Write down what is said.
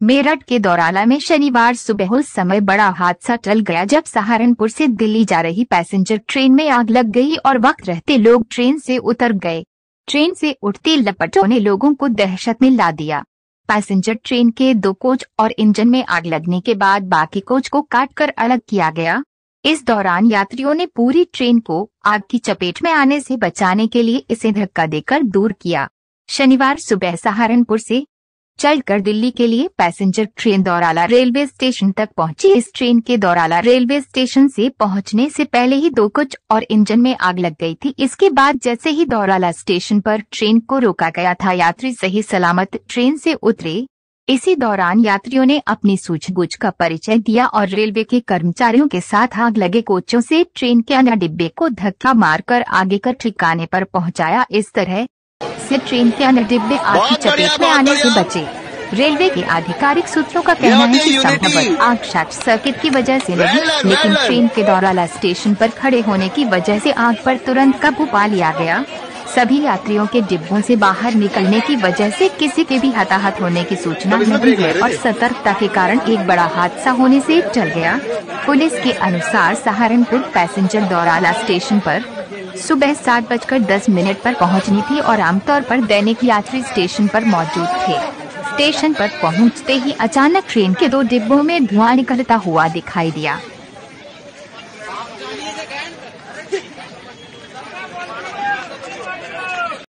मेरठ के दौराला में शनिवार सुबह उस समय बड़ा हादसा टल गया जब सहारनपुर से दिल्ली जा रही पैसेंजर ट्रेन में आग लग गई और वक्त रहते लोग ट्रेन से उतर गए। ट्रेन से उठते लपटों ने लोगों को दहशत में ला दिया। पैसेंजर ट्रेन के दो कोच और इंजन में आग लगने के बाद बाकी कोच को काट कर अलग किया गया। इस दौरान यात्रियों ने पूरी ट्रेन को आग की चपेट में आने से बचाने के लिए इसे धक्का देकर दूर किया। शनिवार सुबह सहारनपुर से चलकर दिल्ली के लिए passenger train Daurala railway station तक पहुँची। इस ट्रेन के दौराला रेलवे स्टेशन से पहुँचने से पहले ही दो कुछ और इंजन में आग लग गई थी। इसके बाद जैसे ही दौराला स्टेशन पर ट्रेन को रोका गया था, यात्री सही सलामत ट्रेन से उतरे। इसी दौरान यात्रियों ने अपनी सूझबूझ का परिचय दिया और रेलवे के कर्मचारियों के साथ आग लगे कोचों से ट्रेन के अन्य डिब्बे को धक्का मारकर आगे कर ठिकाने पर पहुँचाया। इस तरह से ट्रेन के अन्य डिब्बे आग की चपेट में आने से बचे। रेलवे के आधिकारिक सूत्रों का कहना है कि संभवतः आग शॉर्ट सर्किट की वजह से नहीं लेकिन ट्रेन के दौराला स्टेशन पर खड़े होने की वजह से आग पर तुरंत काबू पा लिया गया। सभी यात्रियों के डिब्बों से बाहर निकलने की वजह से किसी के भी हताहत होने की सूचना नहीं है और सतर्कता के कारण एक बड़ा हादसा होने से टल गया। पुलिस के अनुसार सहारनपुर पैसेंजर दौराला स्टेशन पर सुबह सात बजकर दस मिनट पर पहुंचनी थी और आमतौर पर दैनिक यात्री स्टेशन पर मौजूद थे। स्टेशन पर पहुँचते ही अचानक ट्रेन के दो डिब्बों में धुआँ निकलता हुआ दिखाई दिया।